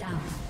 down.